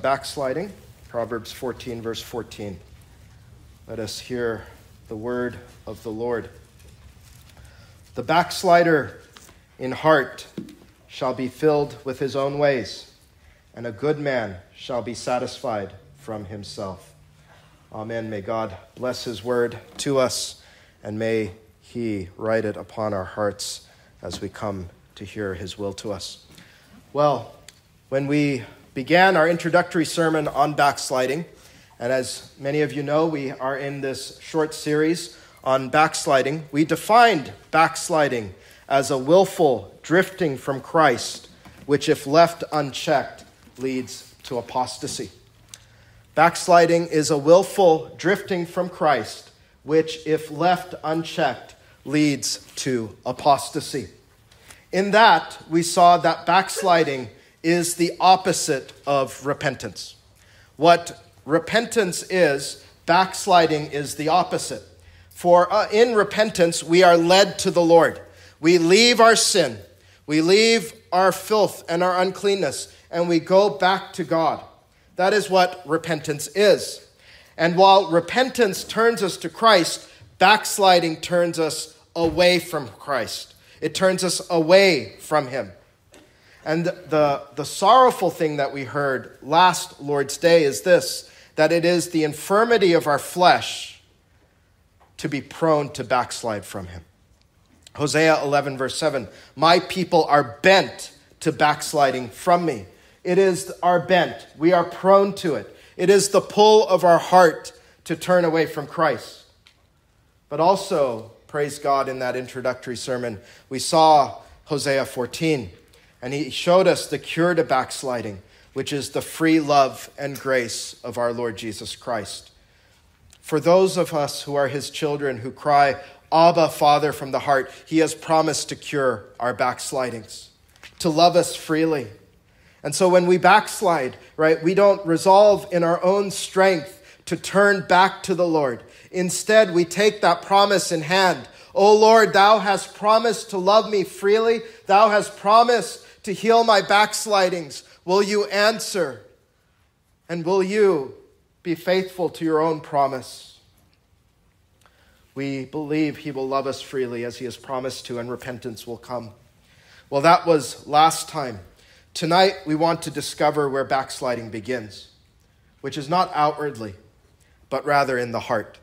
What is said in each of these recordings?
Backsliding, Proverbs 14, verse 14. Let us hear the word of the Lord. The backslider in heart shall be filled with his own ways, and a good man shall be satisfied from himself. Amen. May God bless his word to us, and may he write it upon our hearts as we come to hear his will to us. Well, when we began our introductory sermon on backsliding, and as many of you know, we are in this short series on backsliding. We defined backsliding as a willful drifting from Christ, which, if left unchecked, leads to apostasy. Backsliding is a willful drifting from Christ, which, if left unchecked, leads to apostasy. In that, we saw that backsliding is the opposite of repentance. What repentance is, backsliding is the opposite. For uh, in repentance, we are led to the Lord. We leave our sin, we leave our filth and our uncleanness, and we go back to God. That is what repentance is. And while repentance turns us to Christ, backsliding turns us away from Christ. It turns us away from Him. And the, the sorrowful thing that we heard last Lord's Day is this that it is the infirmity of our flesh to be prone to backslide from Him. Hosea 11, verse 7 My people are bent to backsliding from me. It is our bent, we are prone to it. It is the pull of our heart to turn away from Christ. But also, praise God, in that introductory sermon, we saw Hosea 14 and he showed us the cure to backsliding, which is the free love and grace of our Lord Jesus Christ. For those of us who are his children who cry, Abba, Father, from the heart, he has promised to cure our backslidings, to love us freely. And so when we backslide, right, we don't resolve in our own strength to turn back to the Lord. Instead, we take that promise in hand. O Lord, thou hast promised to love me freely. Thou hast promised to heal my backslidings? Will you answer? And will you be faithful to your own promise? We believe he will love us freely as he has promised to, and repentance will come. Well, that was last time. Tonight, we want to discover where backsliding begins, which is not outwardly, but rather in the heart.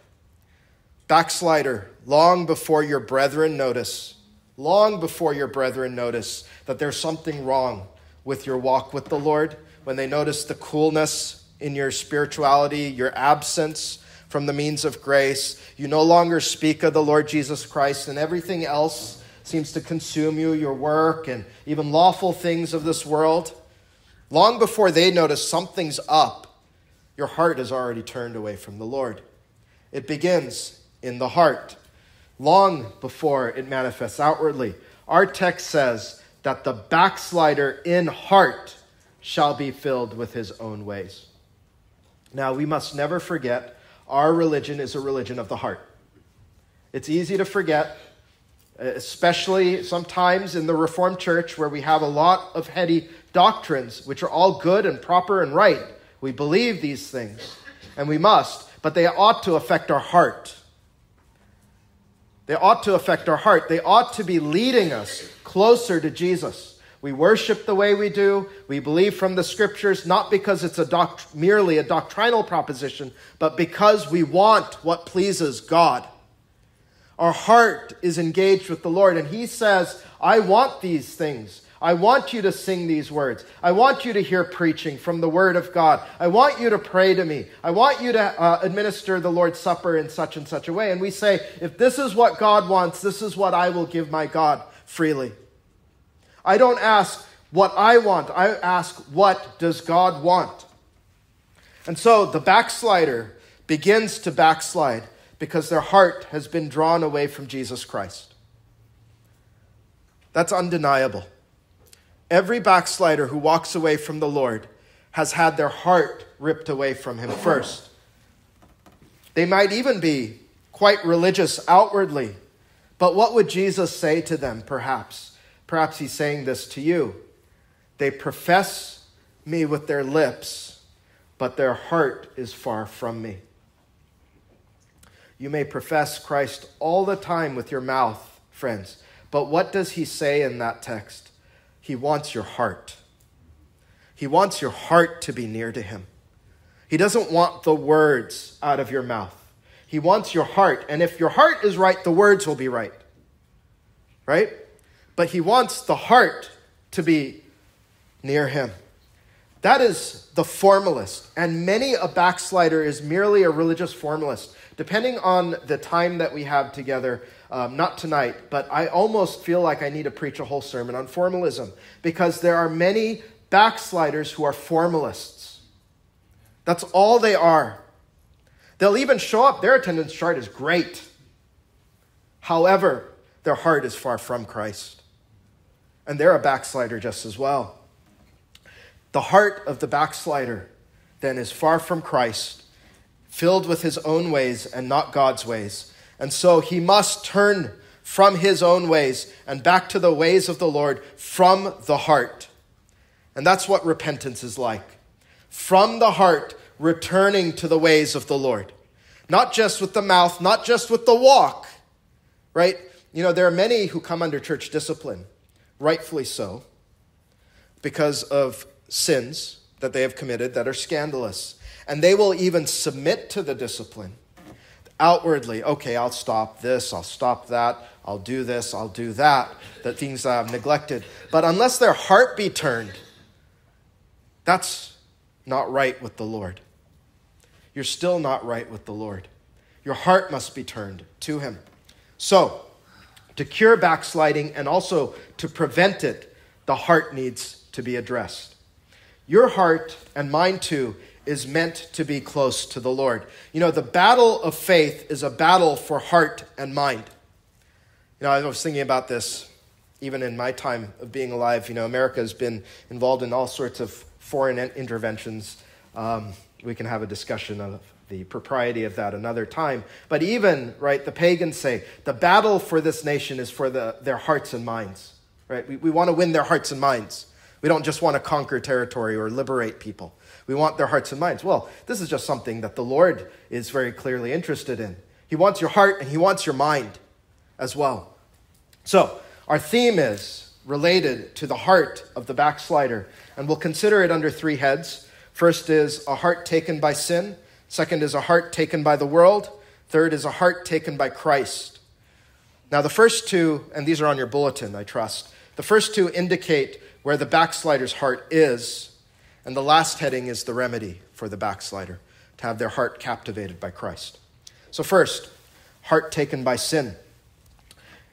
Backslider, long before your brethren notice, long before your brethren notice that there's something wrong with your walk with the Lord, when they notice the coolness in your spirituality, your absence from the means of grace, you no longer speak of the Lord Jesus Christ, and everything else seems to consume you, your work, and even lawful things of this world. Long before they notice something's up, your heart has already turned away from the Lord. It begins in the heart long before it manifests outwardly. Our text says that the backslider in heart shall be filled with his own ways. Now, we must never forget our religion is a religion of the heart. It's easy to forget, especially sometimes in the Reformed Church where we have a lot of heady doctrines, which are all good and proper and right. We believe these things, and we must, but they ought to affect our heart. They ought to affect our heart. They ought to be leading us closer to Jesus. We worship the way we do. We believe from the scriptures, not because it's a doct- merely a doctrinal proposition, but because we want what pleases God. Our heart is engaged with the Lord, and He says, I want these things. I want you to sing these words. I want you to hear preaching from the Word of God. I want you to pray to me. I want you to uh, administer the Lord's Supper in such and such a way. And we say, if this is what God wants, this is what I will give my God freely. I don't ask what I want, I ask, what does God want? And so the backslider begins to backslide because their heart has been drawn away from Jesus Christ. That's undeniable. Every backslider who walks away from the Lord has had their heart ripped away from him first. They might even be quite religious outwardly, but what would Jesus say to them, perhaps? Perhaps he's saying this to you. They profess me with their lips, but their heart is far from me. You may profess Christ all the time with your mouth, friends, but what does he say in that text? He wants your heart. He wants your heart to be near to him. He doesn't want the words out of your mouth. He wants your heart. And if your heart is right, the words will be right. Right? But he wants the heart to be near him. That is the formalist. And many a backslider is merely a religious formalist. Depending on the time that we have together, um, not tonight, but I almost feel like I need to preach a whole sermon on formalism because there are many backsliders who are formalists. That's all they are. They'll even show up, their attendance chart is great. However, their heart is far from Christ. And they're a backslider just as well. The heart of the backslider then is far from Christ, filled with his own ways and not God's ways. And so he must turn from his own ways and back to the ways of the Lord from the heart. And that's what repentance is like. From the heart, returning to the ways of the Lord. Not just with the mouth, not just with the walk, right? You know, there are many who come under church discipline, rightfully so, because of sins that they have committed that are scandalous. And they will even submit to the discipline outwardly. Okay, I'll stop this, I'll stop that, I'll do this, I'll do that, the things that I've neglected. But unless their heart be turned, that's not right with the Lord. You're still not right with the Lord. Your heart must be turned to Him. So, to cure backsliding and also to prevent it, the heart needs to be addressed. Your heart, and mine too, is meant to be close to the Lord. You know, the battle of faith is a battle for heart and mind. You know, I was thinking about this even in my time of being alive. You know, America has been involved in all sorts of foreign interventions. Um, we can have a discussion of the propriety of that another time. But even, right, the pagans say the battle for this nation is for the, their hearts and minds, right? We, we want to win their hearts and minds. We don't just want to conquer territory or liberate people. We want their hearts and minds. Well, this is just something that the Lord is very clearly interested in. He wants your heart and He wants your mind as well. So, our theme is related to the heart of the backslider, and we'll consider it under three heads. First is a heart taken by sin, second is a heart taken by the world, third is a heart taken by Christ. Now, the first two, and these are on your bulletin, I trust, the first two indicate where the backslider's heart is. And the last heading is the remedy for the backslider to have their heart captivated by Christ. So, first, heart taken by sin.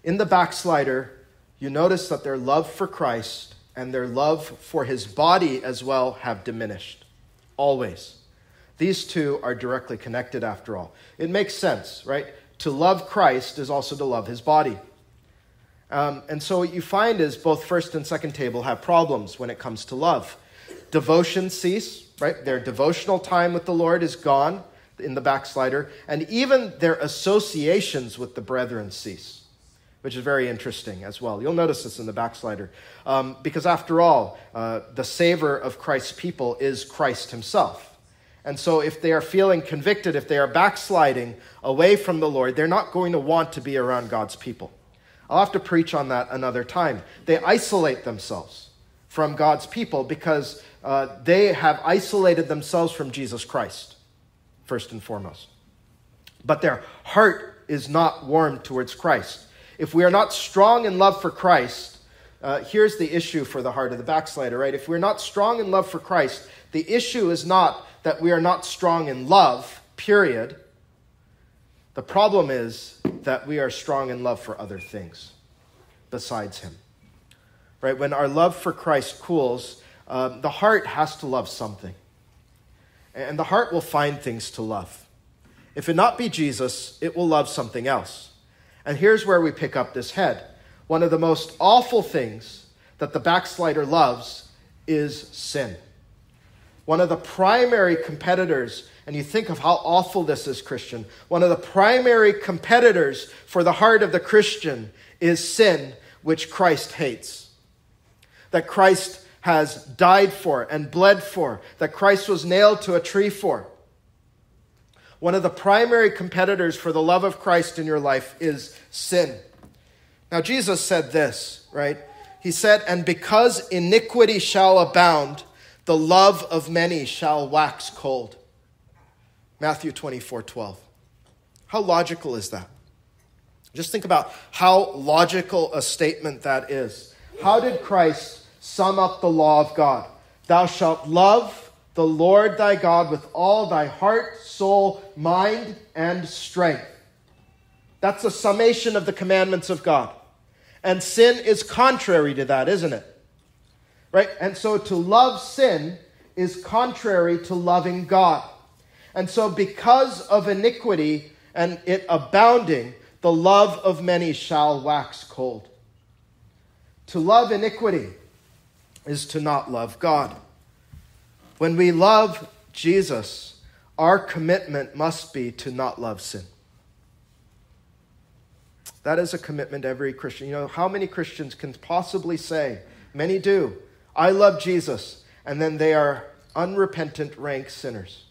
In the backslider, you notice that their love for Christ and their love for his body as well have diminished. Always. These two are directly connected after all. It makes sense, right? To love Christ is also to love his body. Um, and so what you find is both first and second table have problems when it comes to love. Devotion cease, right? Their devotional time with the Lord is gone in the backslider, and even their associations with the brethren cease, which is very interesting as well. You'll notice this in the backslider, um, because after all, uh, the savor of Christ's people is Christ Himself. And so, if they are feeling convicted, if they are backsliding away from the Lord, they're not going to want to be around God's people. I'll have to preach on that another time. They isolate themselves from God's people because uh, they have isolated themselves from Jesus Christ, first and foremost. But their heart is not warmed towards Christ. If we are not strong in love for Christ, uh, here's the issue for the heart of the backslider, right? If we're not strong in love for Christ, the issue is not that we are not strong in love, period. The problem is that we are strong in love for other things besides Him. Right? When our love for Christ cools, um, the heart has to love something. And the heart will find things to love. If it not be Jesus, it will love something else. And here's where we pick up this head. One of the most awful things that the backslider loves is sin. One of the primary competitors and you think of how awful this is, Christian, one of the primary competitors for the heart of the Christian is sin, which Christ hates. That Christ has died for and bled for, that Christ was nailed to a tree for. One of the primary competitors for the love of Christ in your life is sin. Now, Jesus said this, right? He said, And because iniquity shall abound, the love of many shall wax cold. Matthew 24 12. How logical is that? Just think about how logical a statement that is. How did Christ sum up the law of God? Thou shalt love the Lord thy God with all thy heart, soul, mind, and strength. That's a summation of the commandments of God. And sin is contrary to that, isn't it? Right? And so to love sin is contrary to loving God. And so, because of iniquity and it abounding, the love of many shall wax cold. To love iniquity is to not love God. When we love Jesus, our commitment must be to not love sin. That is a commitment every Christian. You know, how many Christians can possibly say, many do, I love Jesus, and then they are unrepentant, rank sinners?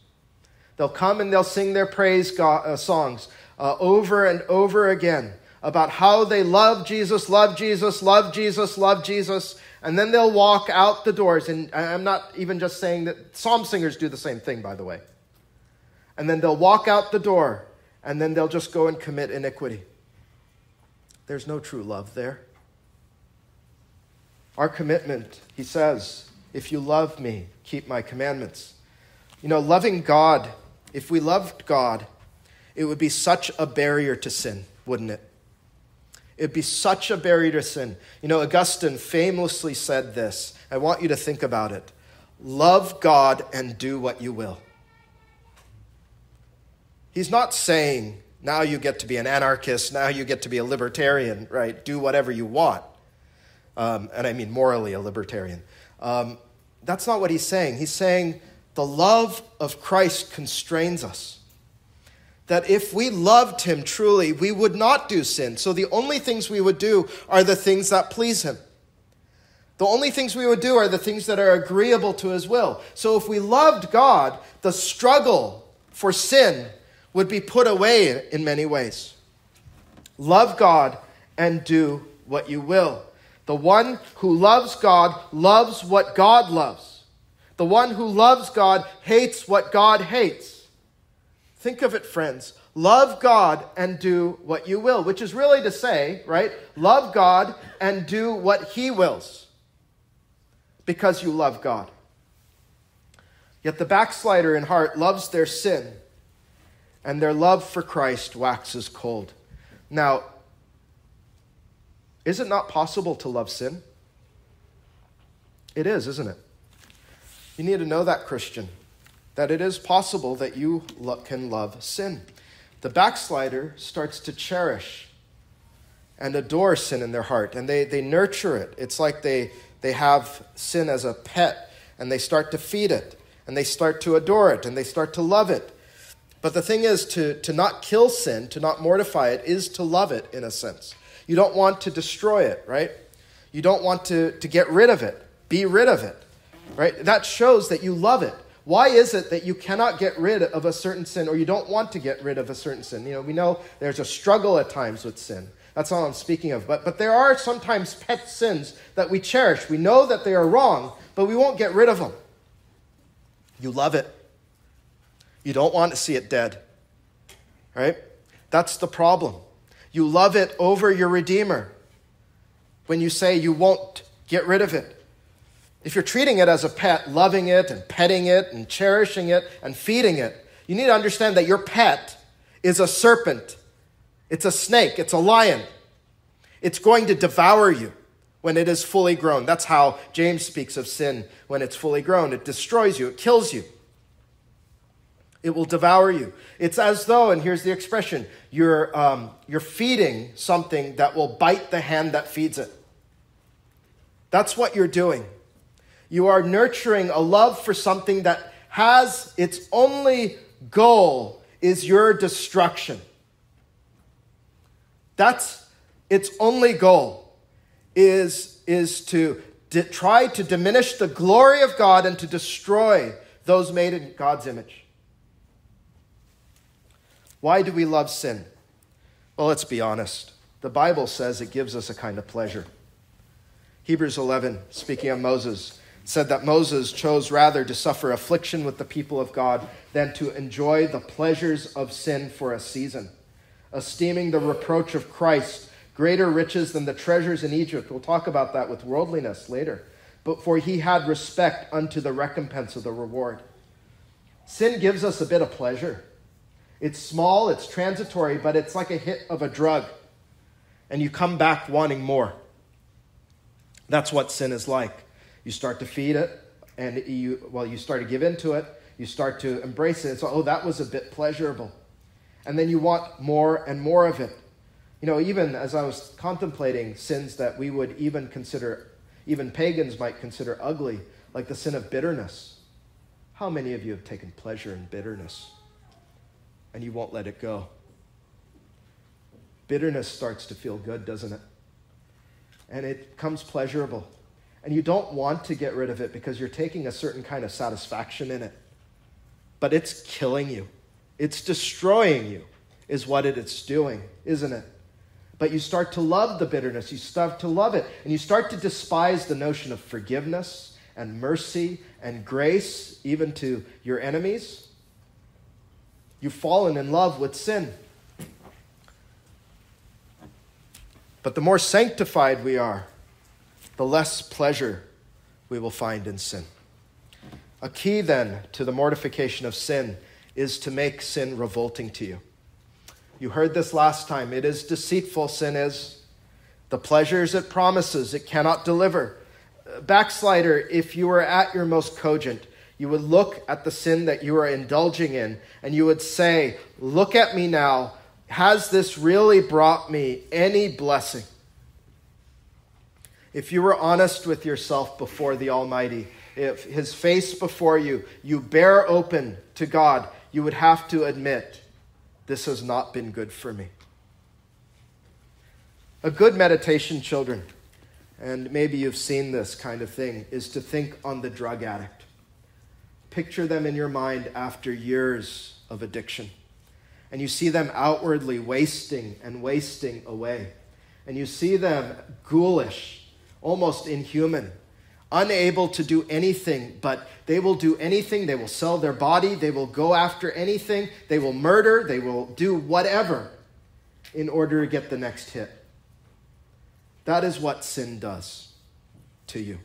They'll come and they'll sing their praise go- uh, songs uh, over and over again about how they love Jesus, love Jesus, love Jesus, love Jesus, and then they'll walk out the doors. And I'm not even just saying that psalm singers do the same thing, by the way. And then they'll walk out the door, and then they'll just go and commit iniquity. There's no true love there. Our commitment, he says, if you love me, keep my commandments. You know, loving God if we loved God, it would be such a barrier to sin, wouldn't it? It'd be such a barrier to sin. You know, Augustine famously said this. I want you to think about it. Love God and do what you will. He's not saying, now you get to be an anarchist, now you get to be a libertarian, right? Do whatever you want. Um, and I mean morally a libertarian. Um, that's not what he's saying. He's saying, the love of Christ constrains us. That if we loved him truly, we would not do sin. So the only things we would do are the things that please him. The only things we would do are the things that are agreeable to his will. So if we loved God, the struggle for sin would be put away in many ways. Love God and do what you will. The one who loves God loves what God loves. The one who loves God hates what God hates. Think of it, friends. Love God and do what you will, which is really to say, right? Love God and do what He wills because you love God. Yet the backslider in heart loves their sin, and their love for Christ waxes cold. Now, is it not possible to love sin? It is, isn't it? You need to know that, Christian, that it is possible that you can love sin. The backslider starts to cherish and adore sin in their heart, and they, they nurture it. It's like they, they have sin as a pet, and they start to feed it, and they start to adore it, and they start to love it. But the thing is, to, to not kill sin, to not mortify it, is to love it in a sense. You don't want to destroy it, right? You don't want to, to get rid of it, be rid of it right? That shows that you love it. Why is it that you cannot get rid of a certain sin or you don't want to get rid of a certain sin? You know, we know there's a struggle at times with sin. That's all I'm speaking of. But, but there are sometimes pet sins that we cherish. We know that they are wrong, but we won't get rid of them. You love it. You don't want to see it dead. Right? That's the problem. You love it over your Redeemer when you say you won't get rid of it. If you're treating it as a pet, loving it and petting it and cherishing it and feeding it, you need to understand that your pet is a serpent, it's a snake, it's a lion. It's going to devour you when it is fully grown. That's how James speaks of sin when it's fully grown. It destroys you, it kills you. It will devour you. It's as though, and here's the expression, you're, um, you're feeding something that will bite the hand that feeds it. That's what you're doing. You are nurturing a love for something that has its only goal is your destruction. That's its only goal is, is to di- tried to diminish the glory of God and to destroy those made in God's image. Why do we love sin? Well, let's be honest. The Bible says it gives us a kind of pleasure. Hebrews 11, speaking of Moses, said that Moses chose rather to suffer affliction with the people of God than to enjoy the pleasures of sin for a season, esteeming the reproach of Christ greater riches than the treasures in Egypt. We'll talk about that with worldliness later. But for he had respect unto the recompense of the reward. Sin gives us a bit of pleasure. It's small, it's transitory, but it's like a hit of a drug. And you come back wanting more. That's what sin is like. You start to feed it, and you, well, you start to give into it, you start to embrace it. So, oh, that was a bit pleasurable. And then you want more and more of it. You know, even as I was contemplating sins that we would even consider, even pagans might consider ugly, like the sin of bitterness. How many of you have taken pleasure in bitterness and you won't let it go? Bitterness starts to feel good, doesn't it? And it comes pleasurable. And you don't want to get rid of it because you're taking a certain kind of satisfaction in it. But it's killing you, it's destroying you, is what it's doing, isn't it? But you start to love the bitterness, you start to love it, and you start to despise the notion of forgiveness and mercy and grace, even to your enemies. You've fallen in love with sin. But the more sanctified we are, the less pleasure we will find in sin. A key then to the mortification of sin is to make sin revolting to you. You heard this last time. It is deceitful, sin is. The pleasures it promises, it cannot deliver. Backslider, if you were at your most cogent, you would look at the sin that you are indulging in and you would say, Look at me now. Has this really brought me any blessing? If you were honest with yourself before the Almighty, if His face before you, you bear open to God, you would have to admit, this has not been good for me. A good meditation, children, and maybe you've seen this kind of thing, is to think on the drug addict. Picture them in your mind after years of addiction. And you see them outwardly wasting and wasting away. And you see them ghoulish, almost inhuman, unable to do anything, but they will do anything. They will sell their body. They will go after anything. They will murder. They will do whatever in order to get the next hit. That is what sin does to you.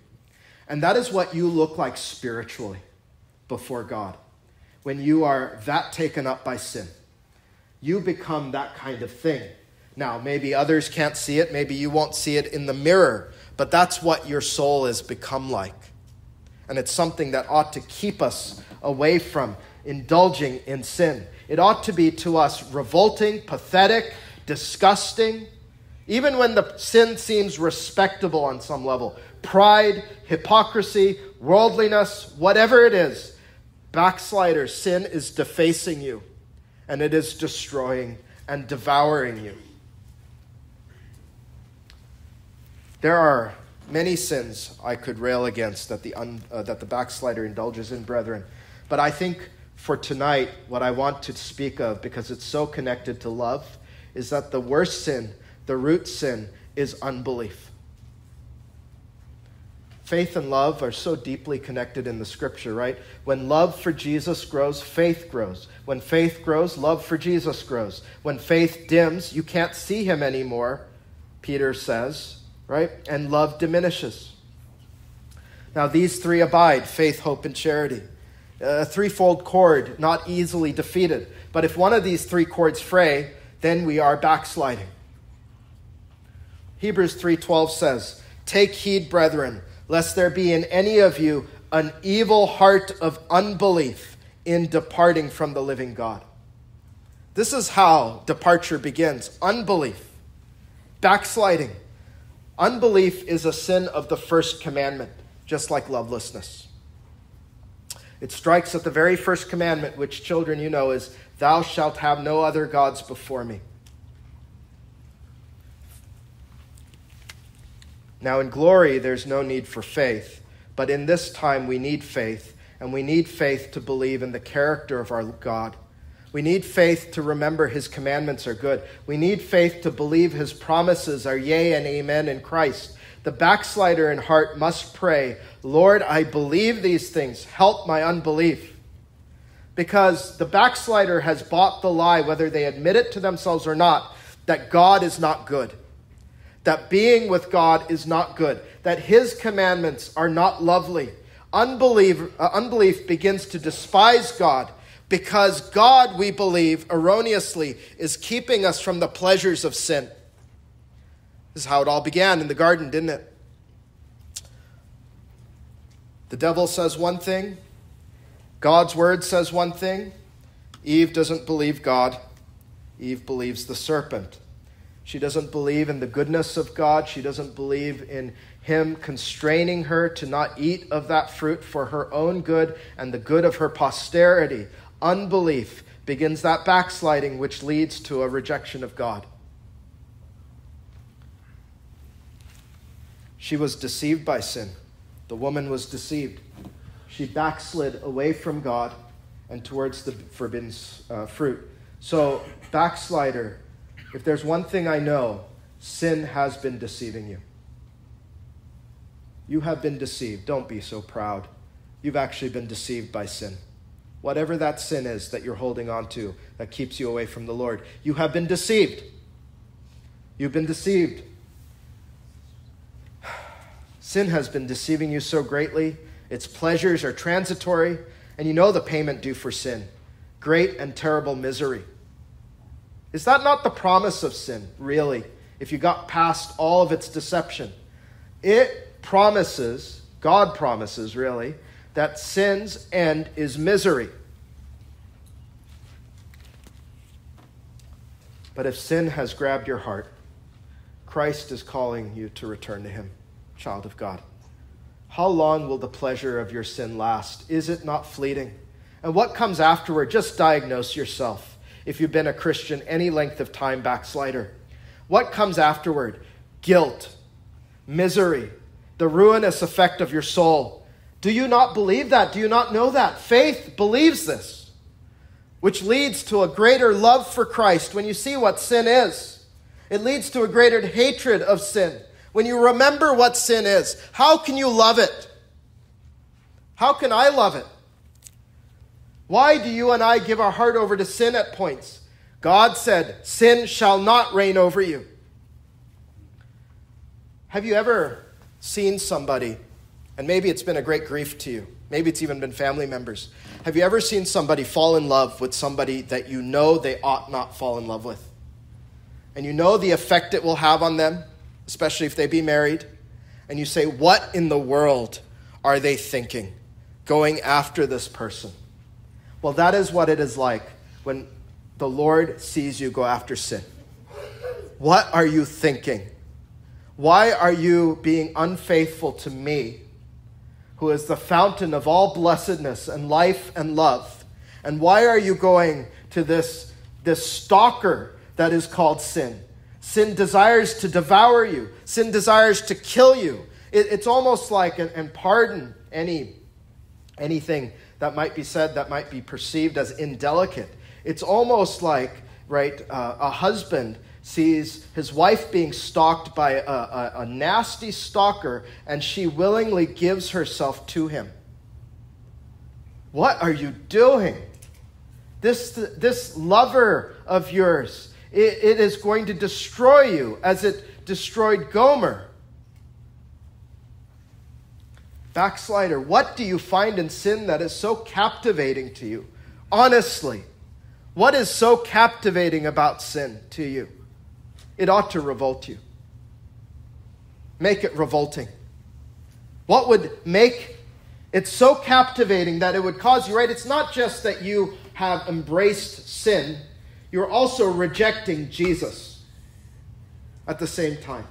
And that is what you look like spiritually before God when you are that taken up by sin. You become that kind of thing. Now, maybe others can't see it. Maybe you won't see it in the mirror but that's what your soul has become like. And it's something that ought to keep us away from indulging in sin. It ought to be to us revolting, pathetic, disgusting, even when the sin seems respectable on some level. Pride, hypocrisy, worldliness, whatever it is, backslider, sin is defacing you, and it is destroying and devouring you. There are many sins I could rail against that the, un, uh, that the backslider indulges in, brethren. But I think for tonight, what I want to speak of, because it's so connected to love, is that the worst sin, the root sin, is unbelief. Faith and love are so deeply connected in the scripture, right? When love for Jesus grows, faith grows. When faith grows, love for Jesus grows. When faith dims, you can't see him anymore, Peter says right? And love diminishes. Now, these three abide faith, hope, and charity. A threefold cord, not easily defeated. But if one of these three cords fray, then we are backsliding. Hebrews 3:12 says, "Take heed, brethren, lest there be in any of you an evil heart of unbelief in departing from the living God." This is how departure begins unbelief, backsliding. Unbelief is a sin of the first commandment, just like lovelessness. It strikes at the very first commandment, which children you know is, Thou shalt have no other gods before me. Now, in glory, there's no need for faith, but in this time we need faith, and we need faith to believe in the character of our God. We need faith to remember his commandments are good. We need faith to believe his promises are yea and amen in Christ. The backslider in heart must pray, Lord, I believe these things. Help my unbelief. Because the backslider has bought the lie, whether they admit it to themselves or not, that God is not good. That being with God is not good. That his commandments are not lovely. Unbelief, uh, unbelief begins to despise God because God, we believe erroneously, is keeping us from the pleasures of sin. This is how it all began in the garden, didn't it? The devil says one thing, God's word says one thing. Eve doesn't believe God, Eve believes the serpent. She doesn't believe in the goodness of God. She doesn't believe in Him constraining her to not eat of that fruit for her own good and the good of her posterity. Unbelief begins that backsliding, which leads to a rejection of God. She was deceived by sin. The woman was deceived. She backslid away from God and towards the forbidden uh, fruit. So, backslider, if there's one thing I know, sin has been deceiving you. You have been deceived. Don't be so proud. You've actually been deceived by sin. Whatever that sin is that you're holding on to that keeps you away from the Lord, you have been deceived. You've been deceived. Sin has been deceiving you so greatly. Its pleasures are transitory, and you know the payment due for sin great and terrible misery. Is that not the promise of sin, really, if you got past all of its deception? It promises, God promises, really, that sin's end is misery. But if sin has grabbed your heart, Christ is calling you to return to Him child of God? How long will the pleasure of your sin last? Is it not fleeting? And what comes afterward? Just diagnose yourself if you've been a Christian any length of time, backslider. What comes afterward? Guilt, misery, the ruinous effect of your soul. Do you not believe that? Do you not know that? Faith believes this, which leads to a greater love for Christ when you see what sin is. It leads to a greater hatred of sin when you remember what sin is, how can you love it? How can I love it? Why do you and I give our heart over to sin at points? God said, Sin shall not reign over you. Have you ever seen somebody, and maybe it's been a great grief to you, maybe it's even been family members. Have you ever seen somebody fall in love with somebody that you know they ought not fall in love with? And you know the effect it will have on them? especially if they be married, and you say, What in the world are they thinking going after this person? Well, that is what it is like when the Lord sees you go after sin. What are you thinking? Why are you being unfaithful to me, who is the fountain of all blessedness and life and love? And why are you going to this, this stalker that is called sin? Sin desires to devour you, sin desires to kill you. It, it's almost like, and, and pardon any, anything that might be said that might be perceived as indelicate. It's almost like, right, uh, a husband sees his wife being stalked by a, a, a, nasty stalker and she willingly gives herself to him. What are you doing? This, this lover of yours it, it is going to destroy you as it destroyed Gomer. Backslider, what do you find in sin that is so captivating to you? Honestly, what is so captivating about sin to you? It ought to revolt you. Make it revolting. What would make it so captivating that it would cause you, right? It's not just that you have embraced sin you're also rejecting Jesus at the same time.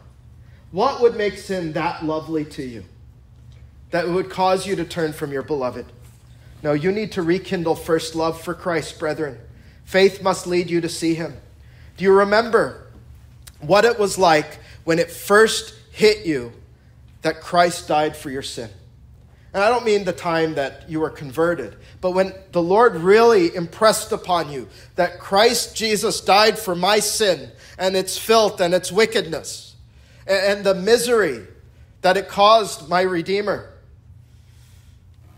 What would make sin that lovely to you? That would cause you to turn from your beloved? No, you need to rekindle first love for Christ, brethren. Faith must lead you to see him. Do you remember what it was like when it first hit you that Christ died for your sin. And I don't mean the time that you were converted, but when the Lord really impressed upon you that Christ Jesus died for my sin and its filth and its wickedness and the misery that it caused my Redeemer.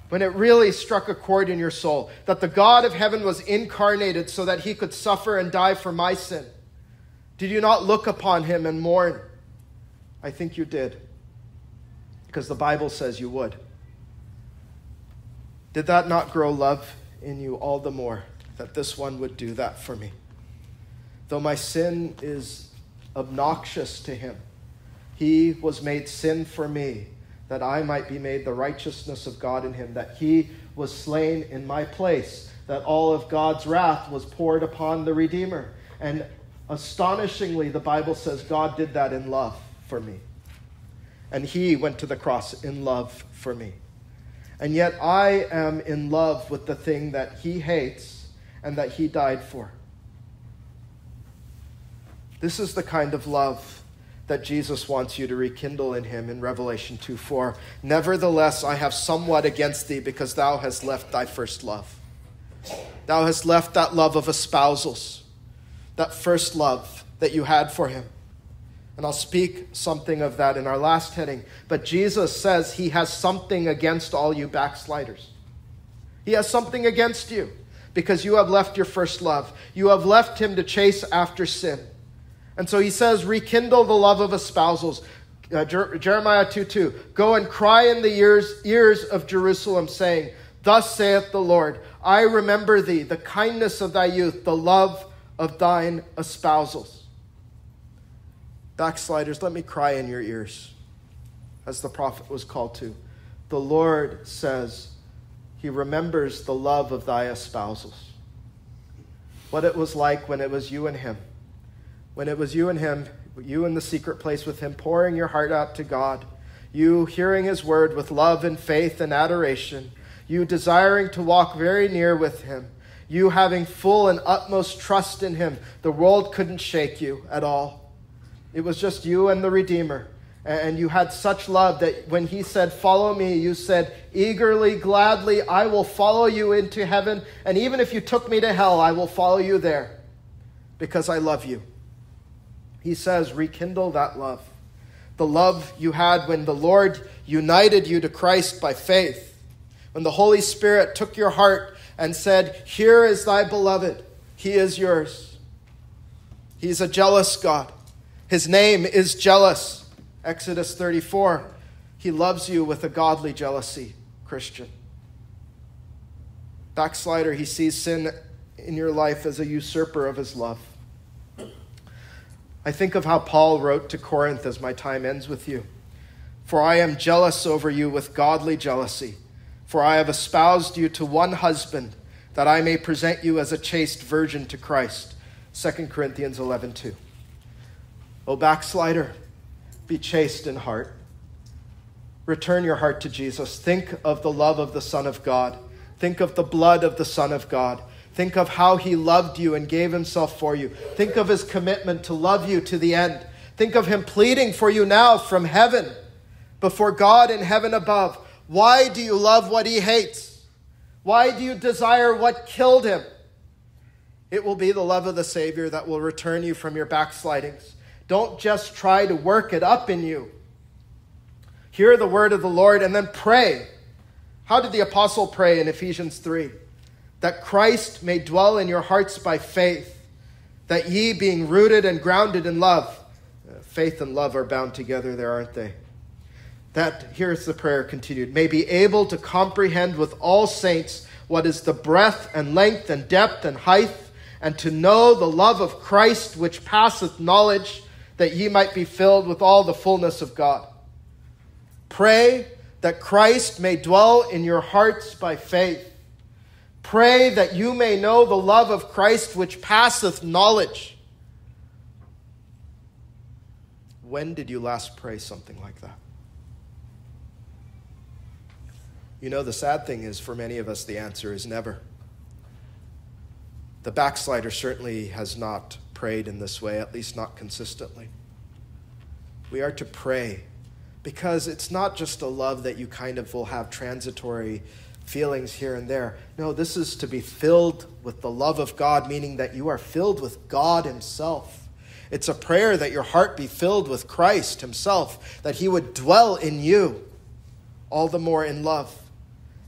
When it really struck a chord in your soul that the God of heaven was incarnated so that he could suffer and die for my sin. Did you not look upon him and mourn? I think you did, because the Bible says you would. Did that not grow love in you all the more that this one would do that for me? Though my sin is obnoxious to him, he was made sin for me, that I might be made the righteousness of God in him, that he was slain in my place, that all of God's wrath was poured upon the Redeemer. And astonishingly, the Bible says God did that in love for me. And he went to the cross in love for me. And yet I am in love with the thing that he hates and that he died for. This is the kind of love that Jesus wants you to rekindle in him in Revelation 2 4. Nevertheless, I have somewhat against thee because thou hast left thy first love. Thou hast left that love of espousals, that first love that you had for him. And I'll speak something of that in our last heading. But Jesus says he has something against all you backsliders. He has something against you because you have left your first love. You have left him to chase after sin. And so he says, rekindle the love of espousals. Uh, Jer- Jeremiah 2 2. Go and cry in the ears, ears of Jerusalem, saying, Thus saith the Lord, I remember thee, the kindness of thy youth, the love of thine espousals. Backsliders, let me cry in your ears, as the prophet was called to. The Lord says, He remembers the love of thy espousals. What it was like when it was you and Him. When it was you and Him, you in the secret place with Him, pouring your heart out to God, you hearing His word with love and faith and adoration, you desiring to walk very near with Him, you having full and utmost trust in Him. The world couldn't shake you at all. It was just you and the Redeemer. And you had such love that when he said, Follow me, you said, Eagerly, gladly, I will follow you into heaven. And even if you took me to hell, I will follow you there because I love you. He says, Rekindle that love. The love you had when the Lord united you to Christ by faith. When the Holy Spirit took your heart and said, Here is thy beloved, he is yours. He's a jealous God. His name is jealous. Exodus 34. He loves you with a godly jealousy, Christian. Backslider, he sees sin in your life as a usurper of his love. I think of how Paul wrote to Corinth as my time ends with you. For I am jealous over you with godly jealousy, for I have espoused you to one husband, that I may present you as a chaste virgin to Christ. 2 Corinthians 11 2. O backslider, be chaste in heart. Return your heart to Jesus. Think of the love of the Son of God. Think of the blood of the Son of God. Think of how he loved you and gave himself for you. Think of his commitment to love you to the end. Think of him pleading for you now from heaven, before God in heaven above. Why do you love what he hates? Why do you desire what killed him? It will be the love of the Savior that will return you from your backslidings. Don't just try to work it up in you. Hear the word of the Lord and then pray. How did the apostle pray in Ephesians 3? That Christ may dwell in your hearts by faith, that ye, being rooted and grounded in love, uh, faith and love are bound together there, aren't they? That, here's the prayer continued, may be able to comprehend with all saints what is the breadth and length and depth and height, and to know the love of Christ which passeth knowledge that ye might be filled with all the fullness of God. Pray that Christ may dwell in your hearts by faith. Pray that you may know the love of Christ which passeth knowledge. When did you last pray something like that? You know, the sad thing is, for many of us, the answer is never. The backslider certainly has not prayed in this way, at least not consistently. We are to pray Because it's not just a love that you kind of will have transitory feelings here and there. No, this is to be filled with the love of God, meaning that you are filled with God Himself. It's a prayer that your heart be filled with Christ Himself, that He would dwell in you, all the more in love.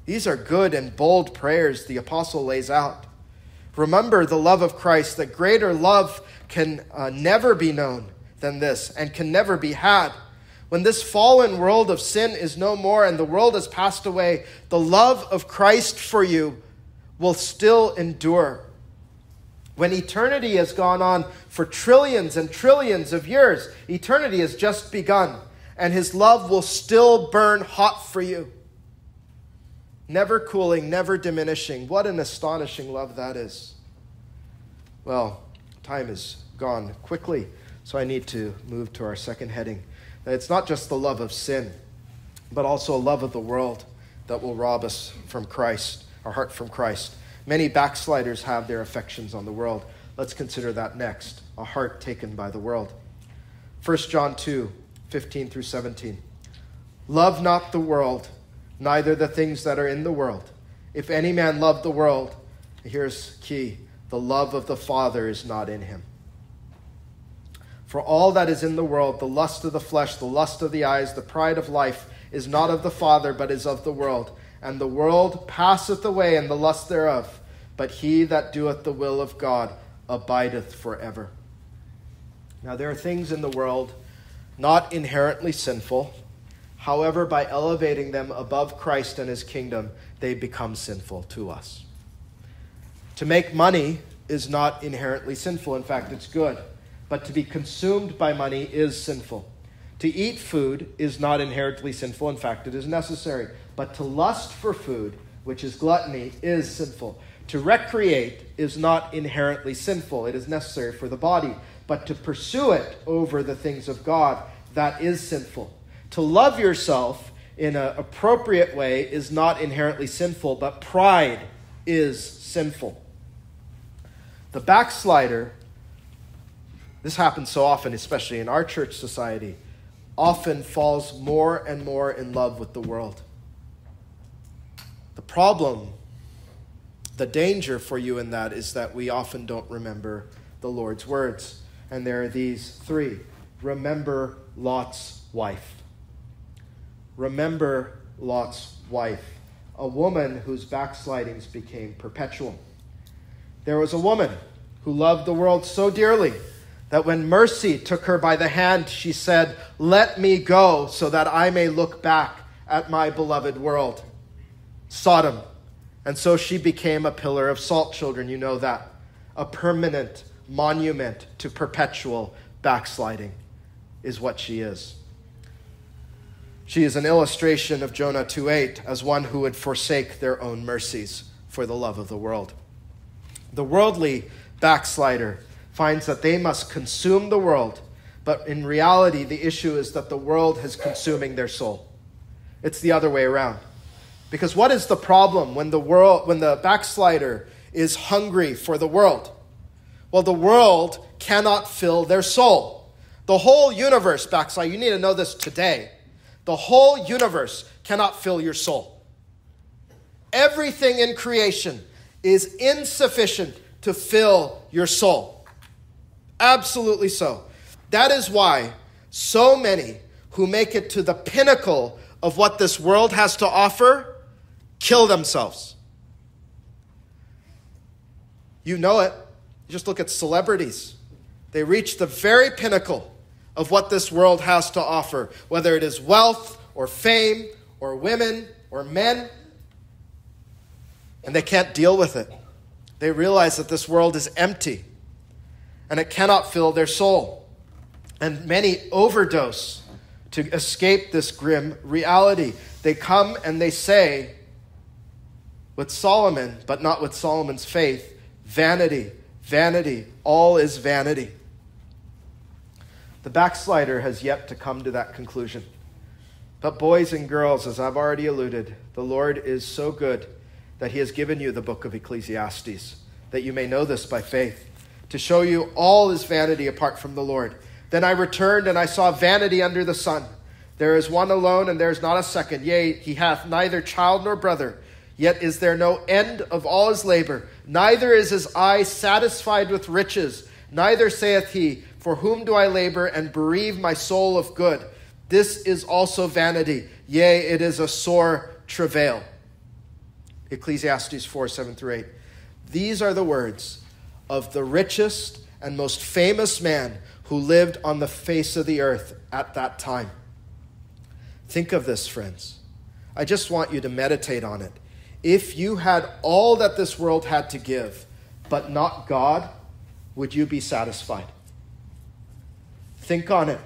These are good and bold prayers the apostle lays out. Remember the love of Christ, that greater love can uh, never be known than this and can never be had. When this fallen world of sin is no more and the world has passed away, the love of Christ for you will still endure. When eternity has gone on for trillions and trillions of years, eternity has just begun, and his love will still burn hot for you. Never cooling, never diminishing. What an astonishing love that is. Well, time is gone quickly, so I need to move to our second heading. It's not just the love of sin, but also a love of the world that will rob us from Christ, our heart from Christ. Many backsliders have their affections on the world. Let's consider that next a heart taken by the world. 1 John 2 15 through 17. Love not the world, neither the things that are in the world. If any man love the world, here's key the love of the Father is not in him. For all that is in the world, the lust of the flesh, the lust of the eyes, the pride of life, is not of the Father, but is of the world. And the world passeth away, and the lust thereof. But he that doeth the will of God abideth forever. Now, there are things in the world not inherently sinful. However, by elevating them above Christ and his kingdom, they become sinful to us. To make money is not inherently sinful. In fact, it's good but to be consumed by money is sinful. To eat food is not inherently sinful. In fact, it is necessary. But to lust for food, which is gluttony, is sinful. To recreate is not inherently sinful. It is necessary for the body. But to pursue it over the things of God, that is sinful. To love yourself in an appropriate way is not inherently sinful, but pride is sinful. The backslider this happens so often, especially in our church society, often falls more and more in love with the world. The problem, the danger for you in that is that we often don't remember the Lord's words. And there are these three remember Lot's wife. Remember Lot's wife, a woman whose backslidings became perpetual. There was a woman who loved the world so dearly that when mercy took her by the hand, she said, Let me go so that I may look back at my beloved world. Sodom. And so she became a pillar of salt, children. You know that. A permanent monument to perpetual backsliding is what she is. She is an illustration of Jonah 2:8 as one who would forsake their own mercies for the love of the world. The worldly backslider finds that they must consume the world, but in reality, the issue is that the world is consuming their soul. It's the other way around. Because what is the problem when the world when the backslider is hungry for the world? Well, the world cannot fill their soul. The whole universe, backslider, you need to know this today. The whole universe cannot fill your soul. Everything in creation is insufficient to fill your soul. Absolutely so. That is why so many who make it to the pinnacle of what this world has to offer kill themselves. You know it. You just look at celebrities. They reach the very pinnacle of what this world has to offer, whether it is wealth or fame or women or men, and they can't deal with it. They realize that this world is empty and it cannot fill their soul. And many overdose to escape this grim reality. They come and they say, with Solomon, but not with Solomon's faith, vanity, vanity, all is vanity. The backslider has yet to come to that conclusion. But, boys and girls, as I've already alluded, the Lord is so good that He has given you the book of Ecclesiastes, that you may know this by faith to show you all is vanity apart from the Lord. Then I returned and I saw vanity under the sun, There is one alone, and there is not a second. Yea, he hath neither child nor brother. Yet is there no end of all his labor. Neither is his eye satisfied with riches. Neither saith he, For whom do I labor and bereave my soul of good? This is also vanity. Yea, it is a sore travail. Ecclesiastes 4 7 through 8. These are the words of the richest and most famous man who lived on the face of the earth at that time. Think of this, friends. I just want you to meditate on it. If you had all that this world had to give, but not God, would you be satisfied? Think on it.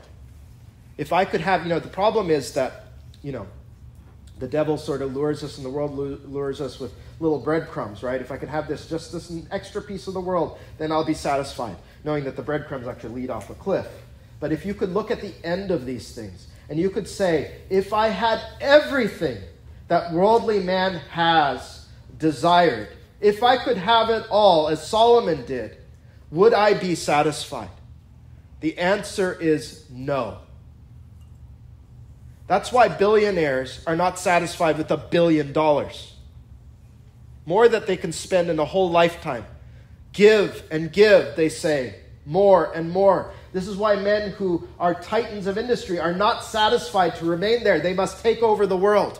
If I could have, you know, the problem is that, you know, the devil sort of lures us and the world lures us with little breadcrumbs, right? If I could have this, just this extra piece of the world, then I'll be satisfied, knowing that the breadcrumbs actually lead off a cliff. But if you could look at the end of these things and you could say, if I had everything that worldly man has desired, if I could have it all as Solomon did, would I be satisfied? The answer is no. That's why billionaires are not satisfied with a billion dollars more that they can spend in a whole lifetime. Give and give, they say, more and more. This is why men who are titans of industry are not satisfied to remain there. They must take over the world.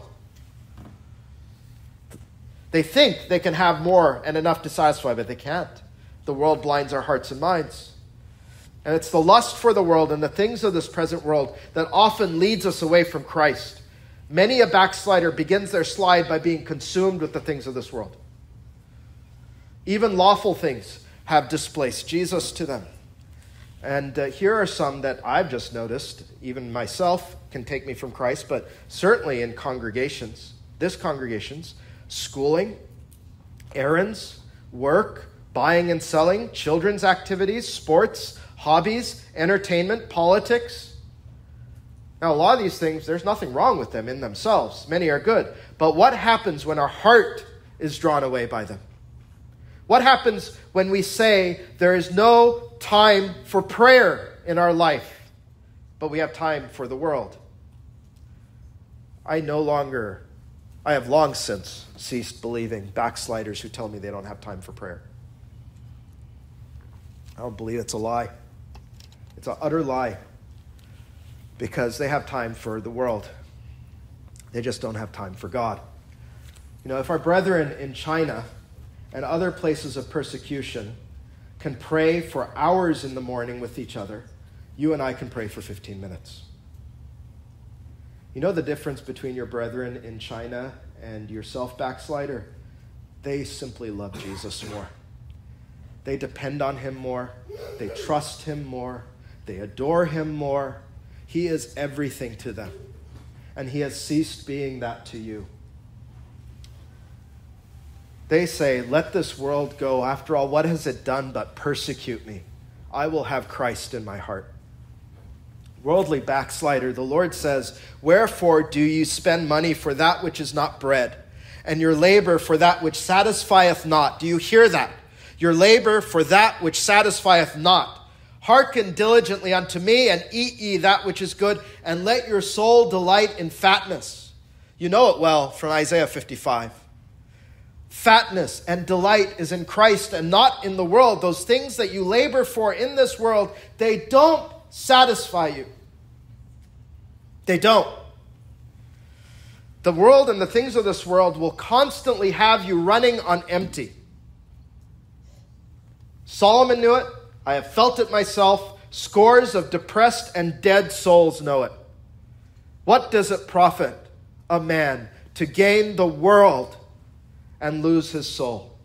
They think they can have more and enough to satisfy, but they can't. The world blinds our hearts and minds. And it's the lust for the world and the things of this present world that often leads us away from Christ. Many a backslider begins their slide by being consumed with the things of this world. Even lawful things have displaced Jesus to them. And uh, here are some that I've just noticed, even myself can take me from Christ, but certainly in congregations, this congregations, schooling, errands, work, buying and selling, children's activities, sports, hobbies, entertainment, politics, now, a lot of these things, there's nothing wrong with them in themselves. Many are good. But what happens when our heart is drawn away by them? What happens when we say there is no time for prayer in our life, but we have time for the world? I no longer, I have long since ceased believing backsliders who tell me they don't have time for prayer. I don't believe it's a lie. It's an utter lie because they have time for the world. They just don't have time for God. You know, if our brethren in China and other places of persecution can pray for hours in the morning with each other, you and I can pray for 15 minutes. You know the difference between your brethren in China and yourself, backslider? They simply love Jesus more. They depend on him more. They trust him more. They adore him more. He is everything to them. And He has ceased being that to you. They say, Let this world go. After all, what has it done but persecute me? I will have Christ in my heart. Worldly backslider, the Lord says, Wherefore do you spend money for that which is not bread, and your labor for that which satisfieth not? Do you hear that? Your labor for that which satisfieth not. Hearken diligently unto me, and eat ye that which is good, and let your soul delight in fatness. You know it well from Isaiah 55. Fatness and delight is in Christ and not in the world. Those things that you labor for in this world, they don't satisfy you. They don't. The world and the things of this world will constantly have you running on empty. Solomon knew it. I have felt it myself. Scores of depressed and dead souls know it. What does it profit a man to gain the world and lose his soul?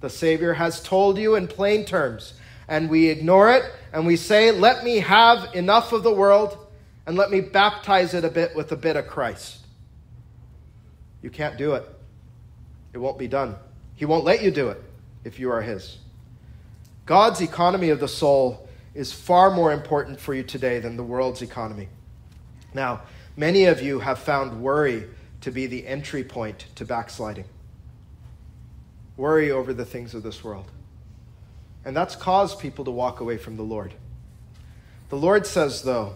The Savior has told you in plain terms, and we ignore it and we say, Let me have enough of the world and let me baptize it a bit with a bit of Christ. You can't do it. It won't be done. He won't let you do it if you are His. God's economy of the soul is far more important for you today than the world's economy. Now, many of you have found worry to be the entry point to backsliding. Worry over the things of this world. And that's caused people to walk away from the Lord. The Lord says, though,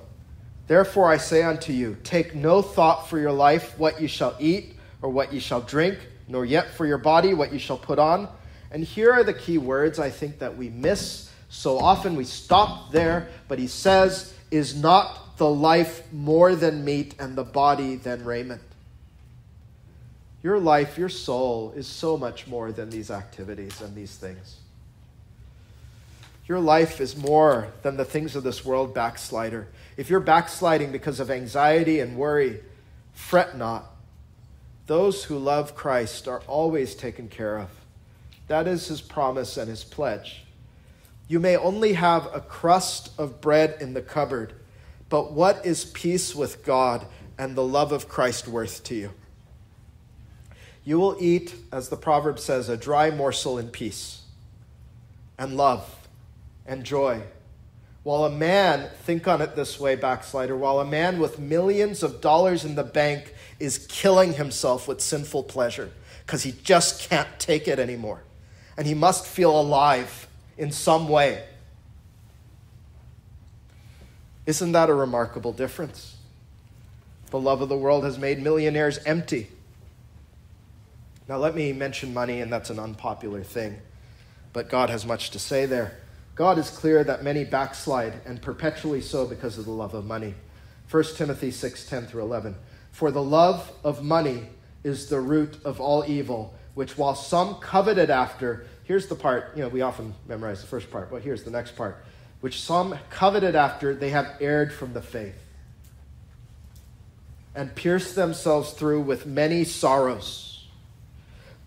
Therefore I say unto you, take no thought for your life, what you shall eat, or what you shall drink, nor yet for your body, what you shall put on. And here are the key words I think that we miss so often. We stop there, but he says, Is not the life more than meat, and the body than raiment? Your life, your soul, is so much more than these activities and these things. Your life is more than the things of this world, backslider. If you're backsliding because of anxiety and worry, fret not. Those who love Christ are always taken care of. That is his promise and his pledge. You may only have a crust of bread in the cupboard, but what is peace with God and the love of Christ worth to you? You will eat, as the proverb says, a dry morsel in peace and love and joy. While a man, think on it this way, backslider, while a man with millions of dollars in the bank is killing himself with sinful pleasure because he just can't take it anymore. And he must feel alive in some way. Isn't that a remarkable difference? The love of the world has made millionaires empty. Now, let me mention money, and that's an unpopular thing, but God has much to say there. God is clear that many backslide, and perpetually so because of the love of money. 1 Timothy 6 10 through 11. For the love of money is the root of all evil, which while some coveted after, here's the part, you know, we often memorize the first part, but here's the next part. Which some coveted after, they have erred from the faith and pierced themselves through with many sorrows.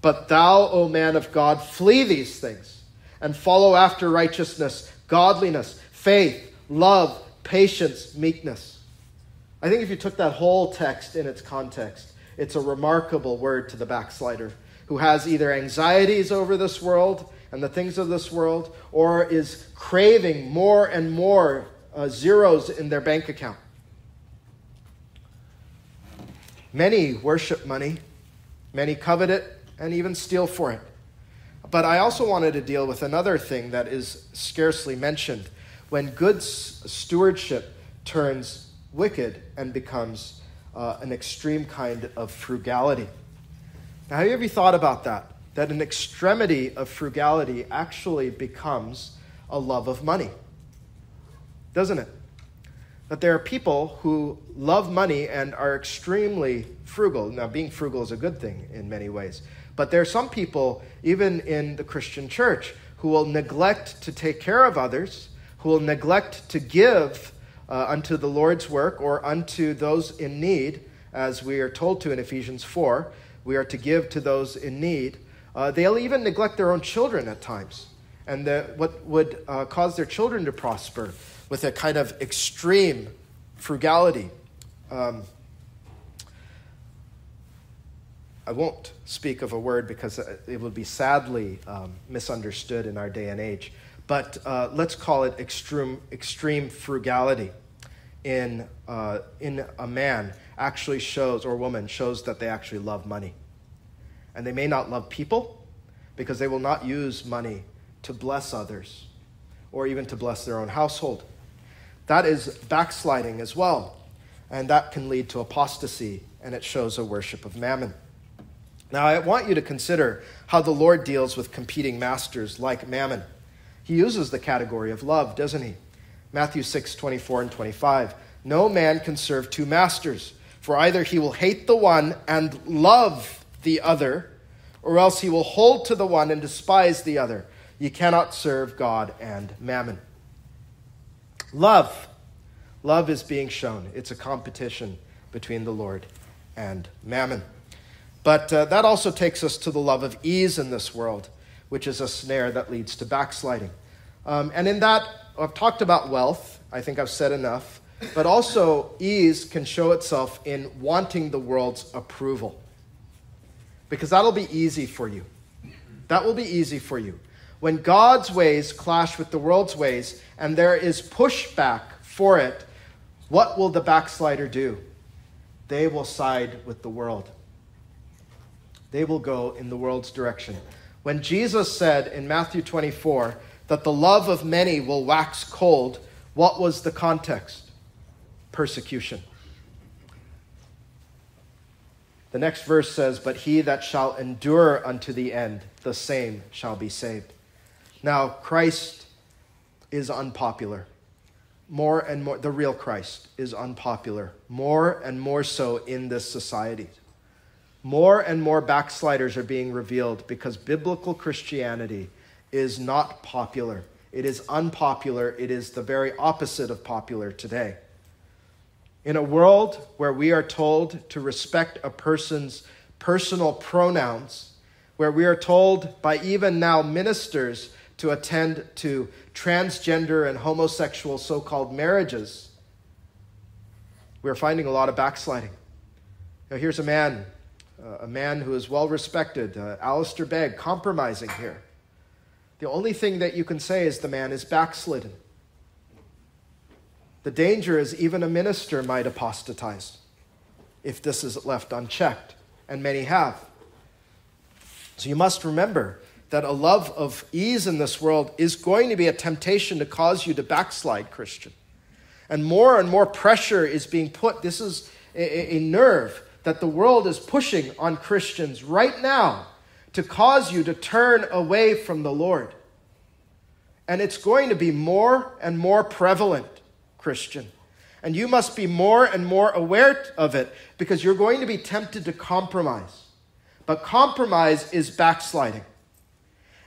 But thou, O man of God, flee these things and follow after righteousness, godliness, faith, love, patience, meekness. I think if you took that whole text in its context, it's a remarkable word to the backslider who has either anxieties over this world and the things of this world or is craving more and more uh, zeros in their bank account. Many worship money, many covet it, and even steal for it. But I also wanted to deal with another thing that is scarcely mentioned when good stewardship turns wicked and becomes uh, an extreme kind of frugality. Now, have you ever thought about that? That an extremity of frugality actually becomes a love of money, doesn't it? That there are people who love money and are extremely frugal. Now, being frugal is a good thing in many ways. But there are some people, even in the Christian church, who will neglect to take care of others, who will neglect to give uh, unto the Lord's work or unto those in need, as we are told to in Ephesians 4. We are to give to those in need. Uh, they'll even neglect their own children at times, and the, what would uh, cause their children to prosper with a kind of extreme frugality. Um, I won't speak of a word because it would be sadly um, misunderstood in our day and age. But uh, let's call it extreme, extreme frugality in, uh, in a man actually shows, or woman shows that they actually love money. And they may not love people because they will not use money to bless others or even to bless their own household. That is backsliding as well. And that can lead to apostasy, and it shows a worship of mammon. Now, I want you to consider how the Lord deals with competing masters like mammon. He uses the category of love, doesn't he? Matthew 6, 24 and 25. No man can serve two masters, for either he will hate the one and love the other, or else he will hold to the one and despise the other. You cannot serve God and mammon. Love. Love is being shown. It's a competition between the Lord and mammon. But uh, that also takes us to the love of ease in this world, which is a snare that leads to backsliding. Um, and in that, I've talked about wealth. I think I've said enough. But also, ease can show itself in wanting the world's approval. Because that'll be easy for you. That will be easy for you. When God's ways clash with the world's ways and there is pushback for it, what will the backslider do? They will side with the world they will go in the world's direction. When Jesus said in Matthew 24 that the love of many will wax cold, what was the context? Persecution. The next verse says, But he that shall endure unto the end, the same shall be saved. Now, Christ is unpopular. More and more, the real Christ is unpopular, more and more so in this society. More and more backsliders are being revealed because biblical Christianity is not popular. It is unpopular. It is the very opposite of popular today. In a world where we are told to respect a person's personal pronouns, where we are told by even now ministers to attend to transgender and homosexual so called marriages, we're finding a lot of backsliding. Now, here's a man, uh, a man who is well respected, uh, Alistair Begg, compromising here. The only thing that you can say is the man is backslidden. The danger is even a minister might apostatize if this is left unchecked, and many have. So you must remember that a love of ease in this world is going to be a temptation to cause you to backslide, Christian. And more and more pressure is being put. This is a, nerve that the world is pushing on Christians right now to cause you to turn away from the Lord. And it's going to be more and more prevalent Christian. And you must be more and more aware of it because you're going to be tempted to compromise. But compromise is backsliding.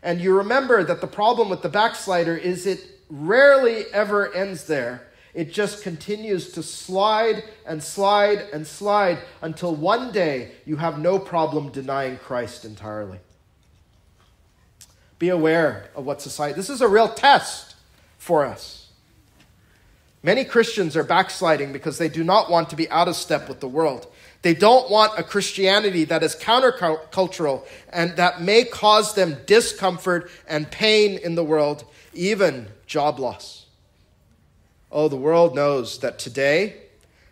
And you remember that the problem with the backslider is it rarely ever ends there. It just continues to slide and slide and slide until one day you have no problem denying Christ entirely. Be aware of what society. This is a real test for us. Many Christians are backsliding because they do not want to be out of step with the world. They don't want a Christianity that is countercultural and that may cause them discomfort and pain in the world, even job loss. Oh, the world knows that today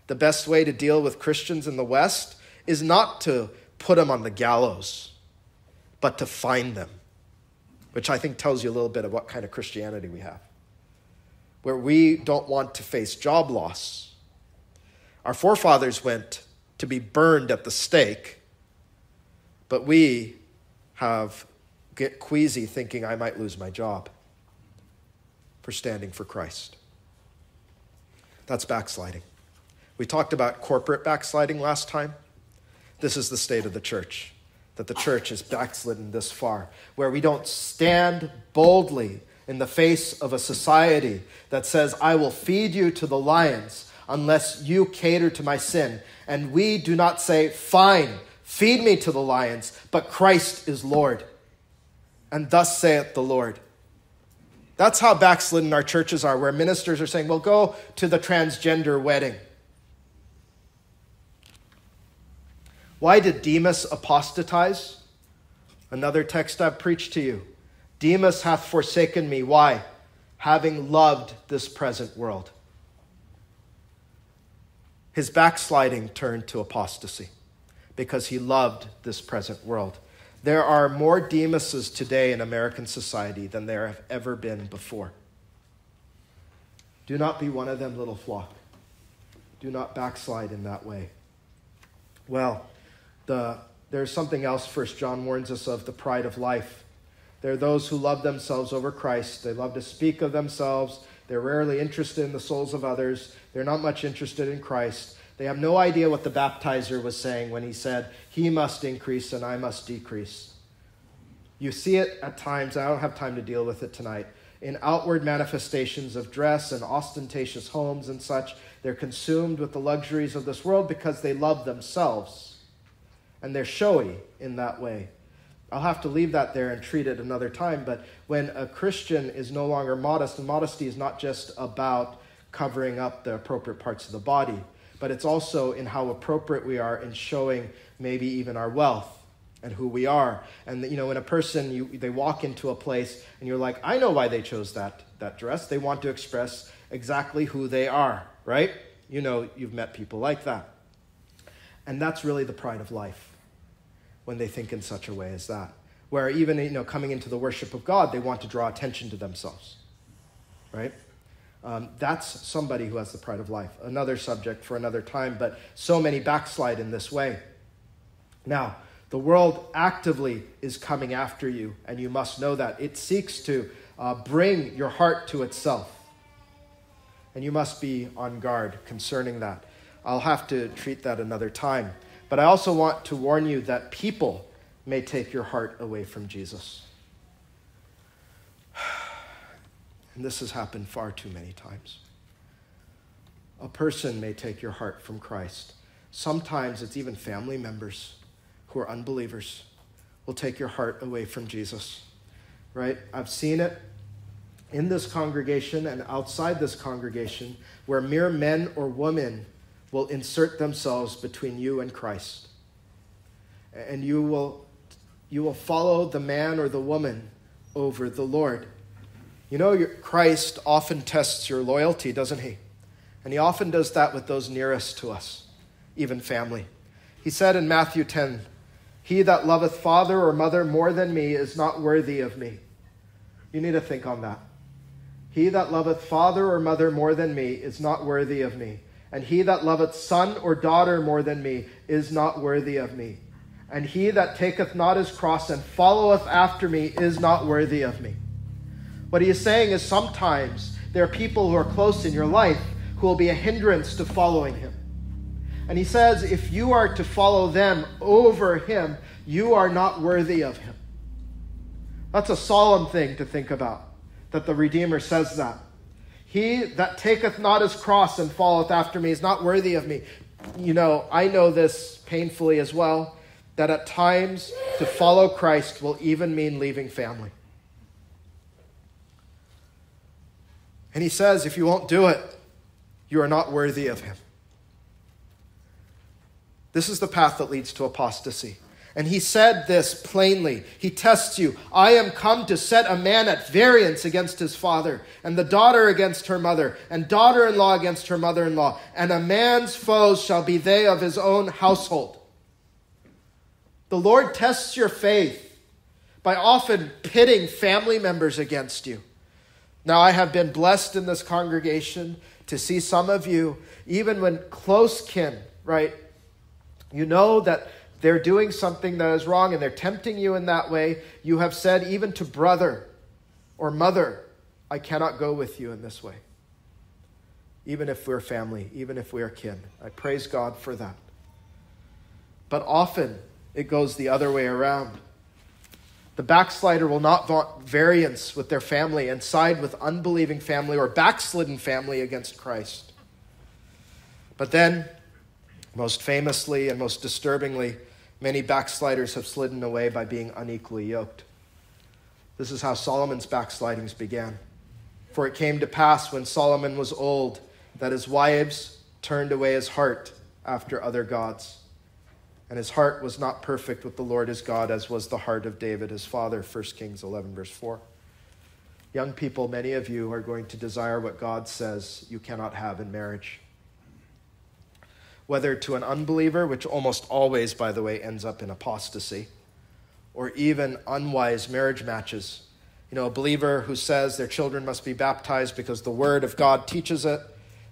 the best way to deal with Christians in the West is not to put them on the gallows, but to find them, which I think tells you a little bit of what kind of Christianity we have where we don't want to face job loss. Our forefathers went to be burned at the stake, but we have get queasy thinking I might lose my job for standing for Christ. That's backsliding. We talked about corporate backsliding last time. This is the state of the church, that the church is backslidden this far, where we don't stand boldly in the face of a society that says, I will feed you to the lions unless you cater to my sin. And we do not say, Fine, feed me to the lions, but Christ is Lord. And thus saith the Lord. That's how backslidden our churches are, where ministers are saying, Well, go to the transgender wedding. Why did Demas apostatize? Another text I've preached to you. Demas hath forsaken me. Why? Having loved this present world. His backsliding turned to apostasy because he loved this present world. There are more Demases today in American society than there have ever been before. Do not be one of them, little flock. Do not backslide in that way. Well, the, there's something else First John warns us of the pride of life. There are those who love themselves over Christ. They love to speak of themselves. They're rarely interested in the souls of others. They're not much interested in Christ. They have no idea what the baptizer was saying when he said, He must increase and I must decrease. You see it at times, I don't have time to deal with it tonight, in outward manifestations of dress and ostentatious homes and such. They're consumed with the luxuries of this world because they love themselves. And they're showy in that way. I'll have to leave that there and treat it another time. But when a Christian is no longer modest, and modesty is not just about covering up the appropriate parts of the body, but it's also in how appropriate we are in showing maybe even our wealth and who we are. And you know, when a person you, they walk into a place and you're like, I know why they chose that that dress. They want to express exactly who they are, right? You know, you've met people like that. And that's really the pride of life when they think in such a way as that. Where even you know, coming into the worship of God, they want to draw attention to themselves. Right? Um, that's somebody who has the pride of life. Another subject for another time, but so many backslide in this way. Now, the world actively is coming after you, and you must know that. It seeks to uh, bring your heart to itself. And you must be on guard concerning that. I'll have to treat that another time. But I also want to warn you that people may take your heart away from Jesus. And this has happened far too many times. A person may take your heart from Christ. Sometimes it's even family members who are unbelievers will take your heart away from Jesus. Right? I've seen it in this congregation and outside this congregation where mere men or women will insert themselves between you and Christ. And you will, you will follow the man or the woman over the Lord. You know, Christ often tests your loyalty, doesn't he? And he often does that with those nearest to us, even family. He said in Matthew 10 He that loveth father or mother more than me is not worthy of me. You need to think on that. He that loveth father or mother more than me is not worthy of me. And he that loveth son or daughter more than me is not worthy of me. And he that taketh not his cross and followeth after me is not worthy of me. What he is saying is sometimes there are people who are close in your life who will be a hindrance to following him. And he says, if you are to follow them over him, you are not worthy of him. That's a solemn thing to think about, that the Redeemer says that. He that taketh not his cross and followeth after me is not worthy of me. You know, I know this painfully as well, that at times to follow Christ will even mean leaving family. And he says, if you won't do it, you are not worthy of him. This is the path that leads to apostasy. And he said this plainly. He tests you. I am come to set a man at variance against his father, and the daughter against her mother, and daughter in law against her mother in law. And a man's foes shall be they of his own household. The Lord tests your faith by often pitting family members against you. Now, I have been blessed in this congregation to see some of you, even when close kin, right? You know that they're doing something that is wrong and they're tempting you in that way. You have said, even to brother or mother, I cannot go with you in this way. Even if we're family, even if we are kin. I praise God for that. But often it goes the other way around. The backslider will not vaunt variance with their family and side with unbelieving family or backslidden family against Christ. But then, most famously and most disturbingly, many backsliders have slidden away by being unequally yoked. This is how Solomon's backslidings began. For it came to pass when Solomon was old that his wives turned away his heart after other gods and his heart was not perfect with the Lord his God, as was the heart of David his father. 1 Kings 11, verse 4. Young people, many of you are going to desire what God says you cannot have in marriage. Whether to an unbeliever, which almost always, by the way, ends up in apostasy, or even unwise marriage matches. You know, a believer who says their children must be baptized because the Word of God teaches it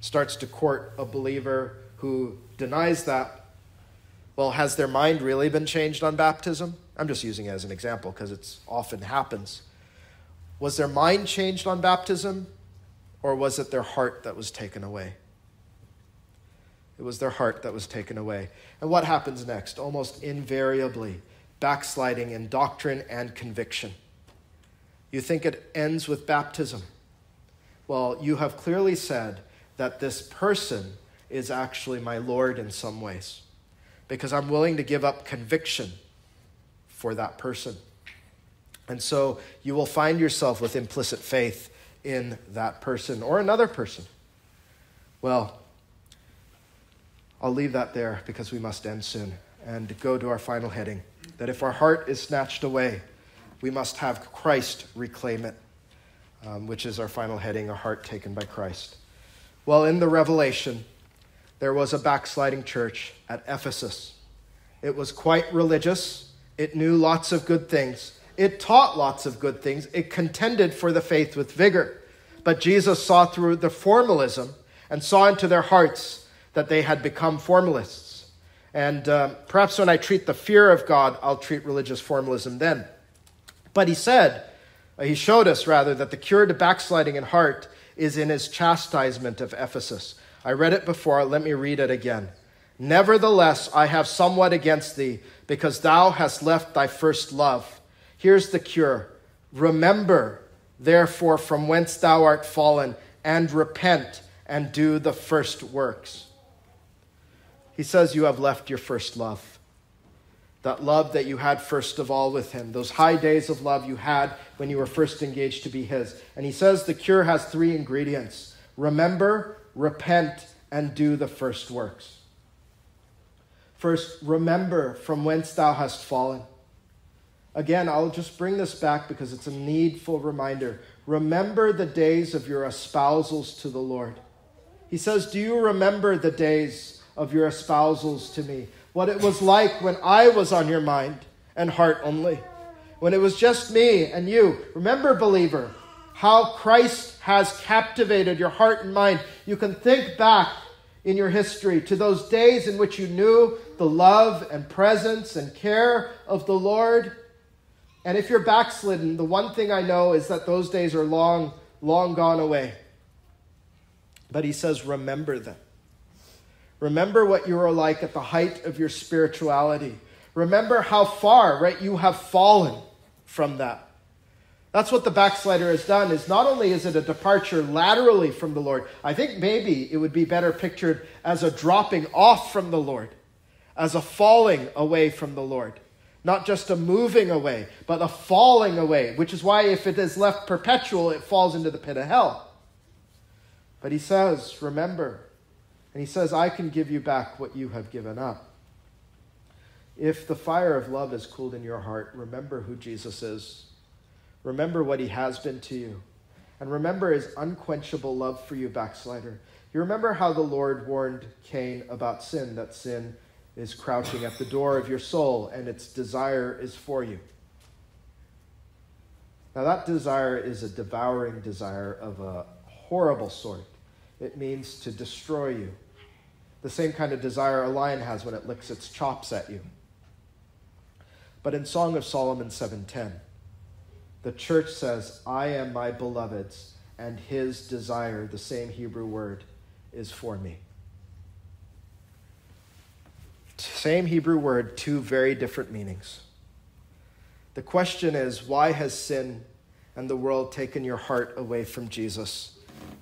starts to court a believer who denies that well, has their mind really been changed on baptism? I'm just using it as an example because it often happens. Was their mind changed on baptism, or was it their heart that was taken away? It was their heart that was taken away. And what happens next? Almost invariably, backsliding in doctrine and conviction. You think it ends with baptism. Well, you have clearly said that this person is actually my Lord in some ways because I'm willing to give up conviction for that person. And so you will find yourself with implicit faith in that person or another person. Well, I'll leave that there because we must end soon and go to our final heading that if our heart is snatched away, we must have Christ reclaim it, um, which is our final heading, a heart taken by Christ. Well, in the Revelation, there was a backsliding church at Ephesus. It was quite religious, it knew lots of good things, it taught lots of good things, it contended for the faith with vigor. But Jesus saw through the formalism and saw into their hearts that they had become formalists. And uh, perhaps when I treat the fear of God, I'll treat religious formalism then. But he said, uh, he showed us rather, that the cure to backsliding in heart is in his chastisement of Ephesus. I read it before, let me read it again. Nevertheless, I have somewhat against thee, because thou hast left thy first love. Here's the cure Remember, therefore, from whence thou art fallen, and repent and do the first works. He says, You have left your first love. That love that you had first of all with Him, those high days of love you had when you were first engaged to be His. And He says the cure has three ingredients remember, repent, and do the first works. First, remember from whence thou hast fallen. Again, I'll just bring this back because it's a needful reminder. Remember the days of your espousals to the Lord. He says, Do you remember the days of your espousals to me? What it was like when I was on your mind and heart only, when it was just me and you. Remember, believer, how Christ has captivated your heart and mind. You can think back in your history to those days in which you knew the love and presence and care of the Lord and if you're backslidden, the one thing I know is that those days are long, long gone away. But he says, remember them. Remember what you were like at the height of your spirituality. Remember how far, right, you have fallen from that. That's what the backslider has done is not only is it a departure laterally from the Lord, I think maybe it would be better pictured as a dropping off from the Lord, as a falling away from the Lord. Not just a moving away, but a falling away, which is why if it is left perpetual, it falls into the pit of hell. But he says, Remember. And he says, I can give you back what you have given up. If the fire of love is cooled in your heart, remember who Jesus is. Remember what he has been to you. And remember his unquenchable love for you, backslider. You remember how the Lord warned Cain about sin, that sin is crouching at the door of your soul and its desire is for you. Now, that desire is a devouring desire of a horrible sort. It means to destroy you. The same kind of desire a lion has when it licks its chops at you. But in Song of Solomon 7:10, the church says, "I am my beloved's, and his desire, the same Hebrew word, is for me." Same Hebrew word, two very different meanings. The question is why has sin and the world taken your heart away from Jesus?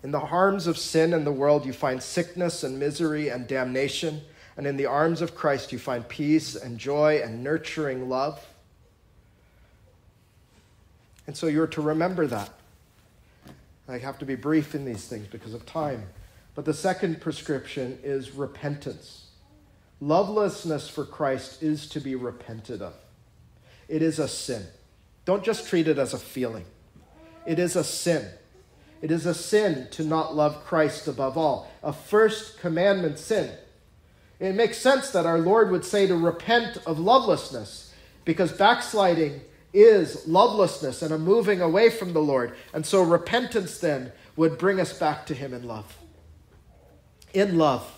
In the arms of sin and the world, you find sickness and misery and damnation. And in the arms of Christ, you find peace and joy and nurturing love. And so you're to remember that. I have to be brief in these things because of time. But the second prescription is repentance. Lovelessness for Christ is to be repented of. It is a sin. Don't just treat it as a feeling. It is a sin. It is a sin to not love Christ above all, a first commandment sin. It makes sense that our Lord would say to repent of lovelessness, because backsliding is lovelessness and a moving away from the Lord. And so repentance then would bring us back to Him in love. In love.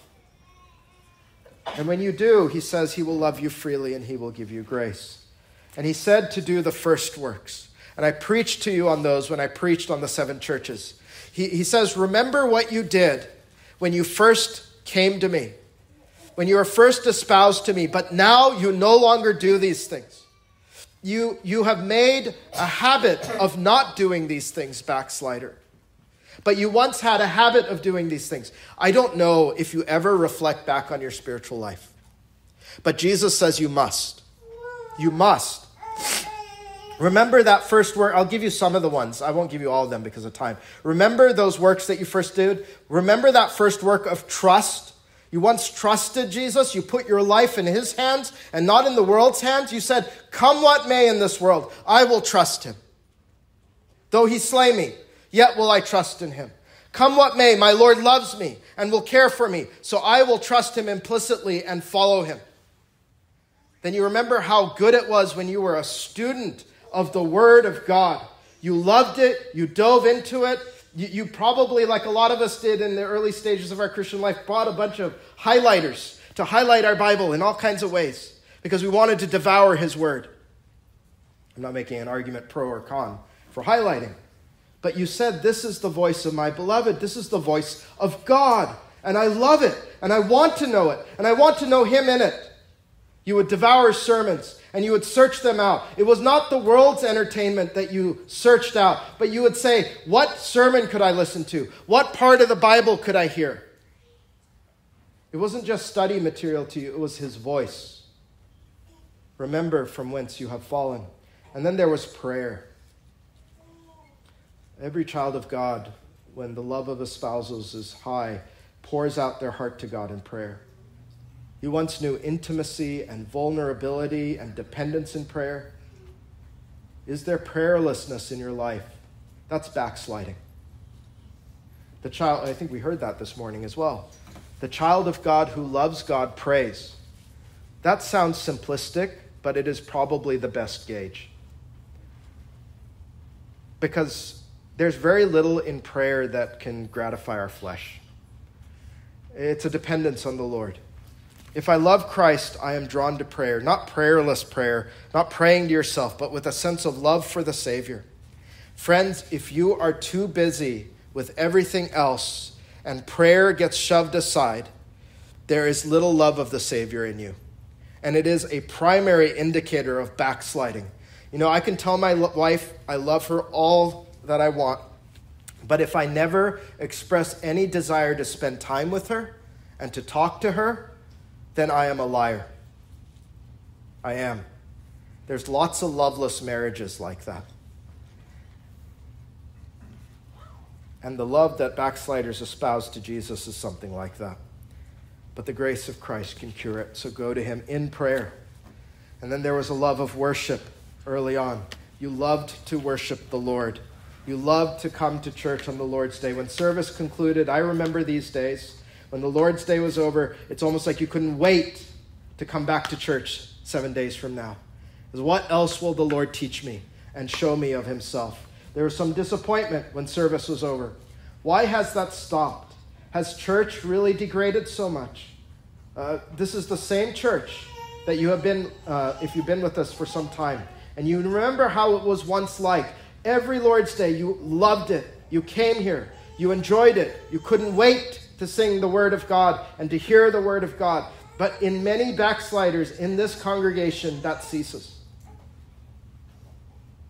And when you do, he says he will love you freely and he will give you grace. And he said to do the first works. And I preached to you on those when I preached on the seven churches. He, he says, Remember what you did when you first came to me, when you were first espoused to me, but now you no longer do these things. You, you have made a habit of not doing these things, backslider. But you once had a habit of doing these things. I don't know if you ever reflect back on your spiritual life. But Jesus says you must. You must. Remember that first work. I'll give you some of the ones. I won't give you all of them because of time. Remember those works that you first did? Remember that first work of trust? You once trusted Jesus. You put your life in his hands and not in the world's hands. You said, Come what may in this world, I will trust him. Though he slay me, yet will I trust in him. Come what may, my Lord loves me and will care for me, so I will trust him implicitly and follow him. Then you remember how good it was when you were a student of the Word of God. You loved it, you dove into it, you, you probably, like a lot of us did in the early stages of our Christian life, bought a bunch of highlighters to highlight our Bible in all kinds of ways because we wanted to devour His Word. I'm not making an argument pro or con for highlighting. But you said, This is the voice of my beloved. This is the voice of God. And I love it. And I want to know it. And I want to know Him in it. You would devour sermons and you would search them out. It was not the world's entertainment that you searched out, but you would say, What sermon could I listen to? What part of the Bible could I hear? It wasn't just study material to you, it was His voice. Remember from whence you have fallen. And then there was prayer. Every child of God, when the love of espousals is high, pours out their heart to God in prayer. You once knew intimacy and vulnerability and dependence in prayer. Is there prayerlessness in your life? That's backsliding. The child, I think we heard that this morning as well. The child of God who loves God prays. That sounds simplistic, but it is probably the best gauge. Because there's very little in prayer that can gratify our flesh. It's a dependence on the Lord. If I love Christ, I am drawn to prayer, not prayerless prayer, not praying to yourself, but with a sense of love for the Savior. Friends, if you are too busy with everything else and prayer gets shoved aside, there is little love of the Savior in you. And it is a primary indicator of backsliding. You know, I can tell my wife I love her all that I want, but if I never express any desire to spend time with her and to talk to her, then I am a liar. I am. There's lots of loveless marriages like that. And the love that backsliders espouse to Jesus is something like that. But the grace of Christ can cure it. So go to him in prayer. And then there was a love of worship early on. You loved to worship the Lord. You loved to come to church on the Lord's Day. When service concluded, I remember these days, when the Lord's Day was over, it's almost like you couldn't wait to come back to church seven days from now. What else will the Lord teach me and show me of Himself? There was some disappointment when service was over. Why has that stopped? Has church really degraded so much? Uh, this is the same church that you have been, uh, if you've been with us for some time, and you remember how it was once like Every Lord's Day, you loved it. You came here. You enjoyed it. You couldn't wait to sing the Word of God and to hear the Word of God. But in many backsliders in this congregation, that ceases.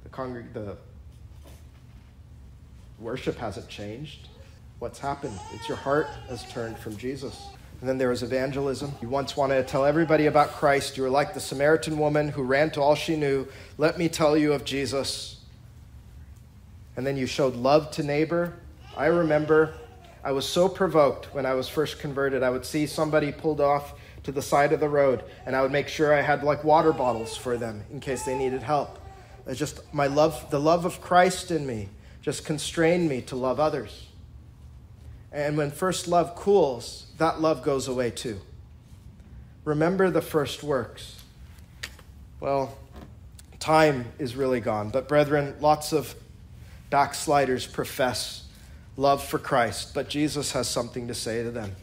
The, congreg- the worship hasn't changed. What's happened? It's your heart has turned from Jesus. And then there was evangelism. You once wanted to tell everybody about Christ. You were like the Samaritan woman who ran to all she knew. Let me tell you of Jesus and then you showed love to neighbor. I remember I was so provoked when I was first converted. I would see somebody pulled off to the side of the road, and I would make sure I had like water bottles for them in case they needed help. It's just my love, the love of Christ in me, just constrained me to love others. And when first love cools, that love goes away too. Remember the first works. Well, time is really gone, but brethren, lots of Backsliders profess love for Christ, but Jesus has something to say to them.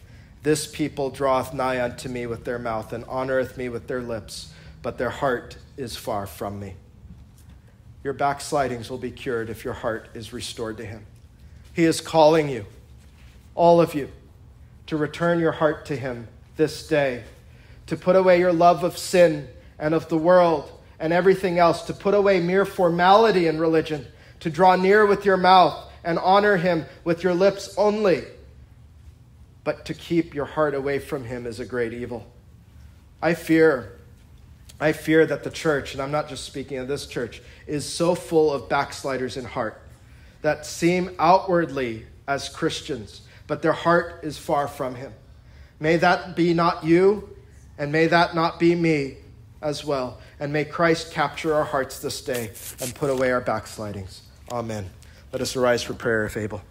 This people draweth nigh unto me with their mouth and honoreth me with their lips, but their heart is far from me. Your backslidings will be cured if your heart is restored to Him. He is calling you, all of you, to return your heart to Him this day, to put away your love of sin and of the world and everything else, to put away mere formality in religion to draw near with your mouth and honor him with your lips only. But to keep your heart away from him is a great evil. I fear, I fear that the church, and I'm not just speaking of this church, is so full of backsliders in heart that seem outwardly as Christians, but their heart is far from him. May that be not you, and may that not be me as well. And may Christ capture our hearts this day and put away our backslidings. Amen. Let us arise for prayer if able.